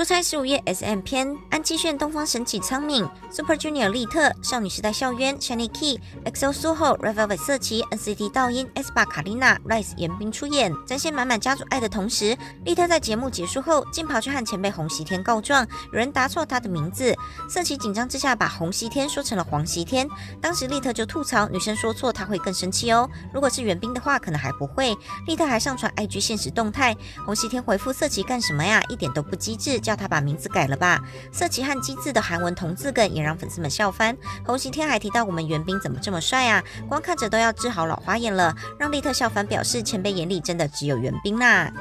出差十五夜 S M 篇，安七炫、东方神起、苍敏、Super Junior 利特、少女时代校园、Shiny Key、XO Suho r e v e l v e t 色奇、N C T 道音、S 八卡丽娜、Rise 严彬出演，展现满满家族爱的同时，利特在节目结束后，竟跑去和前辈洪熙天告状，有人答错他的名字。色奇紧张之下，把洪熙天说成了黄熙天。当时利特就吐槽，女生说错他会更生气哦。如果是袁彬的话，可能还不会。利特还上传 IG 现实动态，洪熙天回复色奇干什么呀？一点都不机智。叫他把名字改了吧。色奇和机智的韩文同字梗也让粉丝们笑翻。洪熙天还提到我们袁彬怎么这么帅啊，光看着都要治好老花眼了，让利特笑翻，表示前辈眼里真的只有袁彬啦。